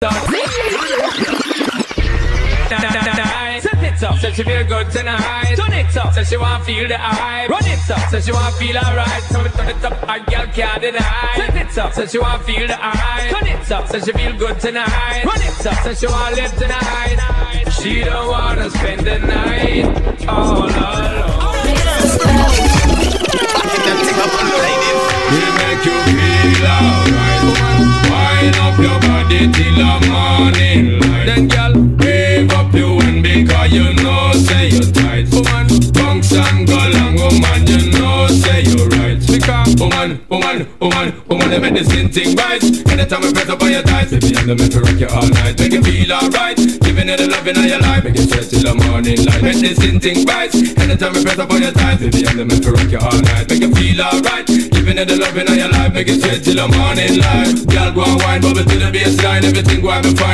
Set it up, says she feel good tonight. Turn it up, says she want feel the hype. Run it up, says she want feel alright. Turn it, turn it up, a girl can't deny. Set it up, says she want feel the hype. Turn it up, says she feel good tonight. Run it up, says she want live tonight. She don't wanna spend the night your body till the morning light. Then, girl, wave up your hand because you know say you're tight. Woman, bounce and go long, woman, you know say you're right. Because, woman, woman, woman, woman, make this thing right. Anytime I press up on your thighs, baby, I'm the man to rock you all night. Make you feel alright. Giving you the loving of your life, make you sweat till the morning light. This thing thing right. Anytime I press up on your thighs, baby, I'm the man to rock you all night. Make you feel alright. You the loving of your life, make you sweat till the morning light. Girl, go and wine, bubble to the bassline, everything go and be fine.